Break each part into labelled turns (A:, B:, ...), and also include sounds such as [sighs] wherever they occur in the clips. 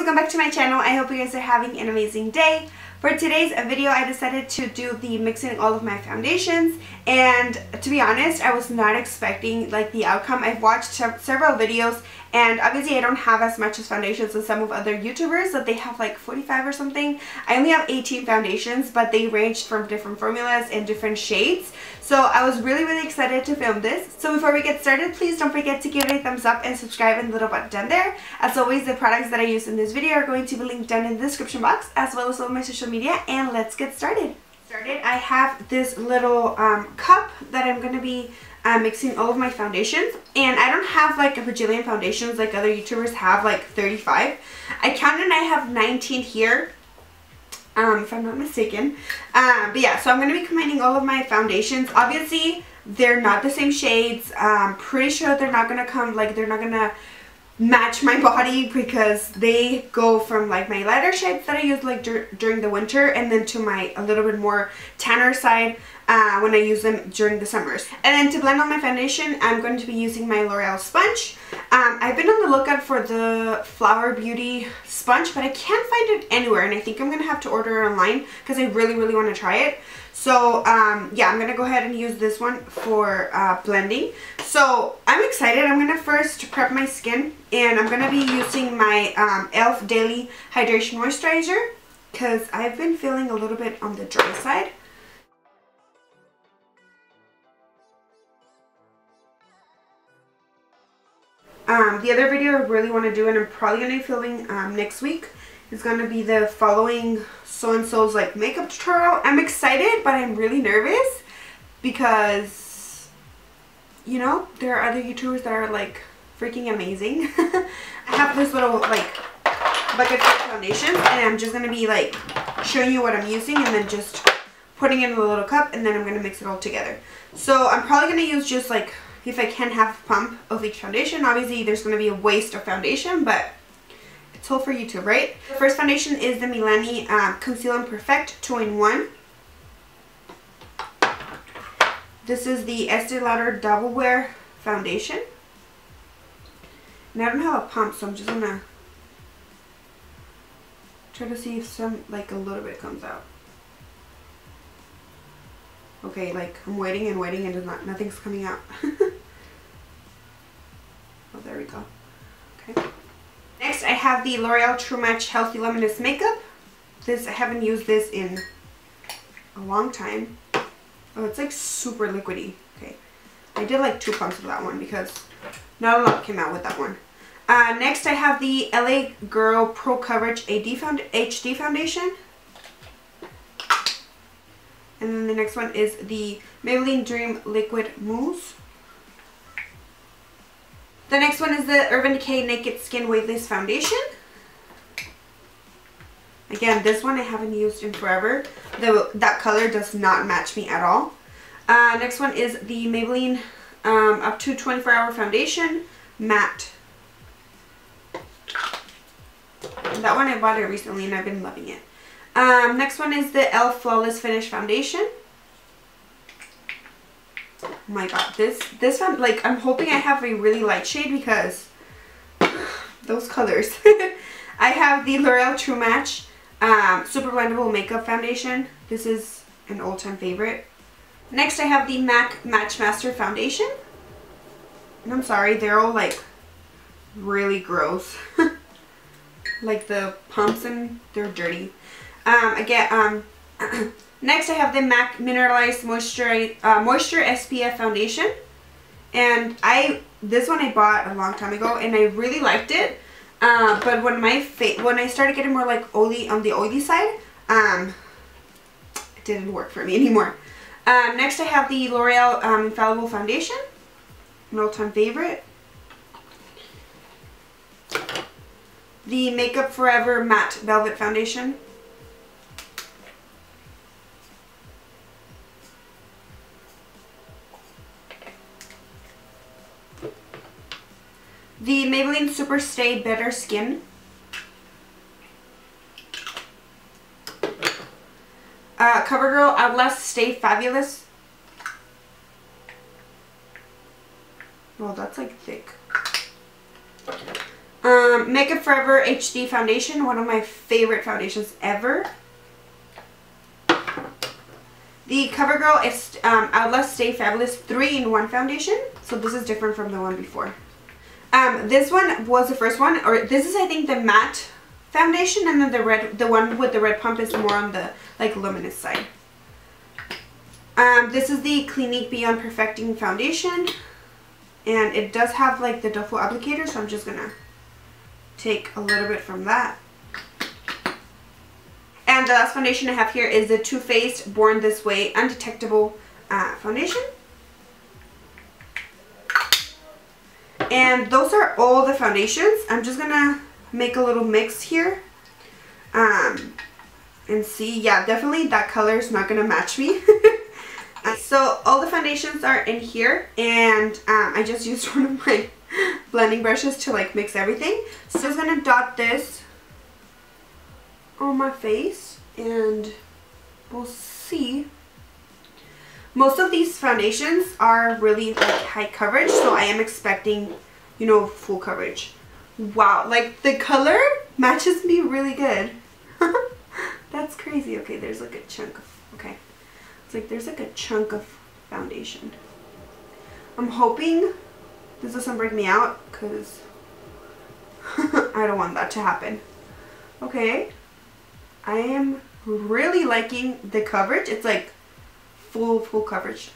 A: welcome back to my channel. I hope you guys are having an amazing day. For today's video, I decided to do the mixing all of my foundations and to be honest, I was not expecting like the outcome. I've watched several videos and obviously I don't have as much as foundations as some of other YouTubers that they have like 45 or something. I only have 18 foundations but they ranged from different formulas and different shades. So I was really really excited to film this. So before we get started, please don't forget to give it a thumbs up and subscribe and the little button down there. As always, the products that I use in this video are going to be linked down in the description box as well as all my social media and let's get started. Started, I have this little um, cup that I'm going to be uh, mixing all of my foundations and I don't have like a bajillion foundations like other YouTubers have like 35. I counted and I have 19 here um, if I'm not mistaken. Um, but yeah, so I'm going to be combining all of my foundations. Obviously, they're not the same shades. I'm pretty sure they're not going to come, like, they're not going to match my body because they go from like my lighter shades that I use like dur during the winter and then to my a little bit more tanner side uh, when I use them during the summers. And then to blend on my foundation, I'm going to be using my L'Oreal sponge. Um, I've been on the lookout for the Flower Beauty sponge, but I can't find it anywhere. And I think I'm going to have to order it online because I really, really want to try it. So um, yeah, I'm going to go ahead and use this one for uh, blending. So I'm excited. I'm going to first prep my skin and I'm going to be using my um, e.l.f. Daily Hydration Moisturizer because I've been feeling a little bit on the dry side. Um, the other video I really want to do, and I'm probably going to be filming um, next week, is going to be the following so-and-so's like makeup tutorial. I'm excited, but I'm really nervous because, you know, there are other YouTubers that are like freaking amazing. [laughs] I have this little like bucket foundation, and I'm just going to be like showing you what I'm using and then just putting it in a little cup and then I'm going to mix it all together. So I'm probably going to use just like if I can have a pump of each foundation. Obviously, there's going to be a waste of foundation, but it's all for YouTube, right? The first foundation is the Milani um, Conceal and Perfect 2-in-1. This is the Estee Lauder Double Wear Foundation. And I don't have a pump, so I'm just going to try to see if some, like a little bit comes out. Okay, like I'm waiting and waiting and not, nothing's coming out. [laughs] oh, there we go. Have the L'Oreal True Match Healthy Luminous Makeup. This, I haven't used this in a long time. Oh, it's like super liquidy. Okay. I did like two pumps of that one because not a lot came out with that one. Uh, next, I have the LA Girl Pro Coverage AD Found HD Foundation. And then the next one is the Maybelline Dream Liquid Mousse. The next one is the Urban Decay Naked Skin Weightless Foundation. Again, this one I haven't used in forever. The, that color does not match me at all. Uh, next one is the Maybelline um, Up to 24 Hour Foundation Matte. That one I bought it recently and I've been loving it. Um, next one is the e.l.f. Flawless Finish Foundation. Oh my god, this, this one, like, I'm hoping I have a really light shade because [sighs] those colors. [laughs] I have the L'Oreal True Match um, Super Blendable Makeup Foundation. This is an all-time favorite. Next, I have the MAC Matchmaster Foundation. And I'm sorry, they're all, like, really gross. [laughs] like, the pumps and they're dirty. Um, get um, [clears throat] next I have the MAC Mineralized Moisture, uh, Moisture SPF Foundation. And I, this one I bought a long time ago and I really liked it. Uh, but when my when I started getting more like oily on the oily side, um, it didn't work for me [laughs] anymore. Um, next I have the L'Oreal um, Infallible Foundation, an all-time favorite. The Makeup Forever Matte Velvet Foundation. Stay Better Skin. Uh, CoverGirl Outlast Stay Fabulous. Well, that's like thick. Um, Makeup Forever HD Foundation, one of my favorite foundations ever. The CoverGirl is um, Outlast Stay Fabulous 3-in-1 foundation. So this is different from the one before. Um, this one was the first one, or this is I think the matte foundation, and then the red, the one with the red pump is more on the like luminous side. Um, this is the Clinique Beyond Perfecting Foundation, and it does have like the doe foot applicator, so I'm just gonna take a little bit from that. And the last foundation I have here is the Too Faced Born This Way Undetectable uh, Foundation. And those are all the foundations. I'm just going to make a little mix here. Um, and see, yeah, definitely that color is not going to match me. [laughs] so all the foundations are in here. And um, I just [laughs] used one of my blending brushes to like mix everything. So I'm going to dot this on my face. And we'll see most of these foundations are really like high coverage, so I am expecting, you know, full coverage. Wow, like the color matches me really good. [laughs] That's crazy. Okay, there's like a chunk of, okay. It's like there's like a chunk of foundation. I'm hoping this doesn't break me out because [laughs] I don't want that to happen. Okay, I am really liking the coverage. It's like full, full coverage.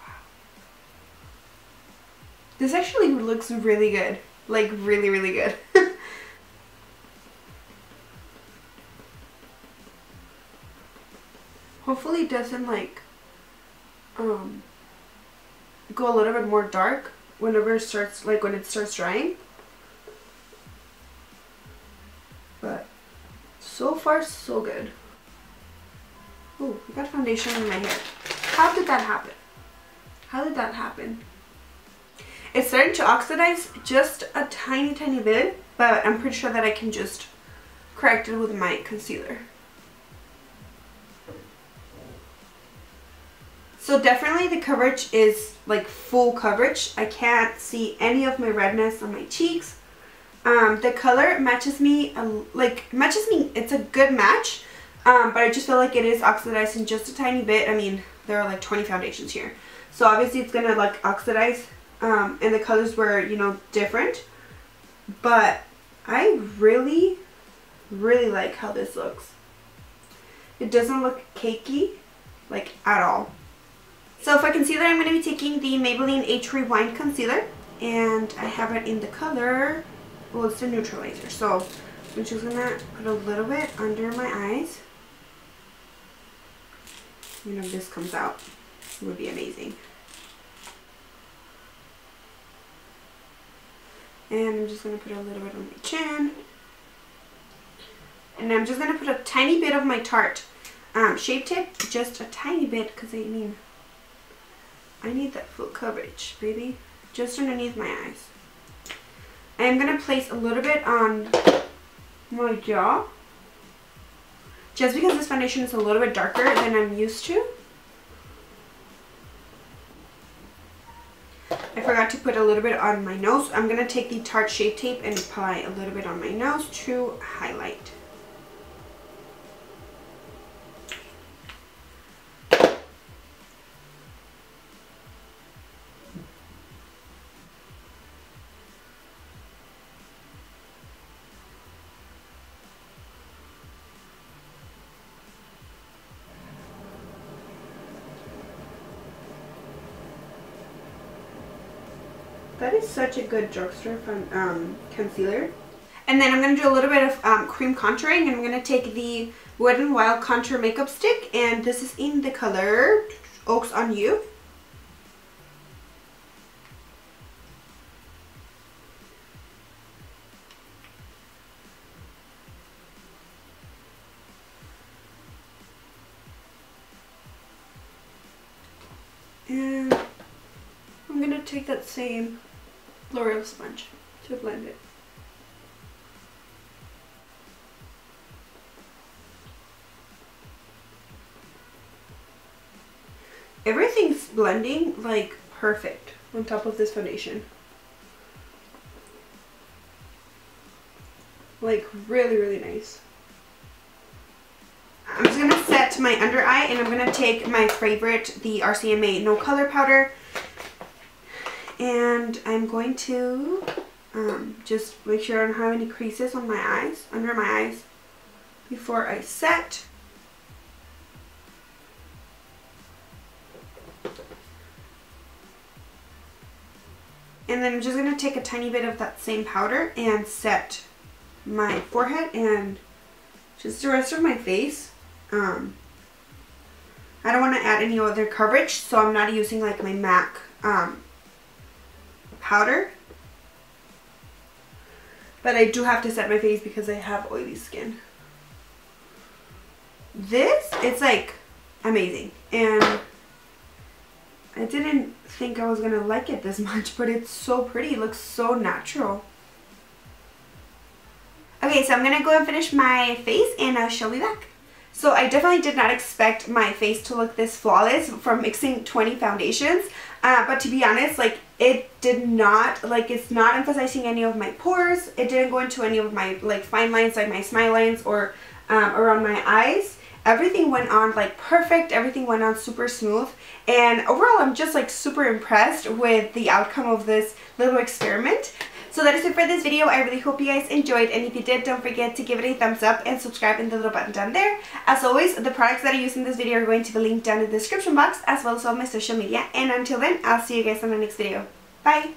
A: Wow. This actually looks really good. Like really, really good. [laughs] Hopefully it doesn't like um go a little bit more dark whenever it starts like when it starts drying. But so far so good. Oh, I got foundation in my hair. How did that happen? How did that happen? It's starting to oxidize just a tiny, tiny bit, but I'm pretty sure that I can just correct it with my concealer. So definitely the coverage is like full coverage. I can't see any of my redness on my cheeks. Um, the color matches me, like matches me, it's a good match. Um, but I just feel like it is oxidizing just a tiny bit. I mean, there are like 20 foundations here. So obviously it's going to like oxidize um, and the colors were, you know, different. But I really, really like how this looks. It doesn't look cakey, like at all. So if I can see that I'm going to be taking the Maybelline Age Rewind Concealer. And I have it in the color, well it's the neutralizer. So I'm just going to put a little bit under my eyes you know this comes out it would be amazing. And I'm just going to put a little bit on my chin. And I'm just going to put a tiny bit of my Tarte um, Shape Tape just a tiny bit because I mean I need that full coverage baby just underneath my eyes. I'm going to place a little bit on my jaw just because this foundation is a little bit darker than I'm used to. I forgot to put a little bit on my nose. I'm going to take the Tarte Shape Tape and apply a little bit on my nose to highlight. That is such a good drugstore fun, um, concealer. And then I'm going to do a little bit of um, cream contouring. And I'm going to take the Wet n Wild Contour Makeup Stick. And this is in the color Oaks on You. And I'm going to take that same L'Oreal sponge to blend it. Everything's blending like perfect on top of this foundation. Like really, really nice. I'm just going to set my under eye and I'm going to take my favorite, the RCMA No Color Powder. And I'm going to um, just make sure I don't have any creases on my eyes, under my eyes, before I set. And then I'm just going to take a tiny bit of that same powder and set my forehead and just the rest of my face. Um, I don't want to add any other coverage, so I'm not using like my MAC um, powder. But I do have to set my face because I have oily skin. This, it's like amazing. And I didn't think I was going to like it this [laughs] much, but it's so pretty. It looks so natural. Okay, so I'm going to go and finish my face and I shall be back. So I definitely did not expect my face to look this flawless from mixing 20 foundations. Uh, but to be honest, like it did not, like it's not emphasizing any of my pores. It didn't go into any of my like fine lines like my smile lines or um, around my eyes. Everything went on like perfect. Everything went on super smooth. And overall, I'm just like super impressed with the outcome of this little experiment. So that is it for this video. I really hope you guys enjoyed and if you did, don't forget to give it a thumbs up and subscribe in the little button down there. As always, the products that I use in this video are going to be linked down in the description box as well as all my social media. And until then, I'll see you guys in the next video. Bye!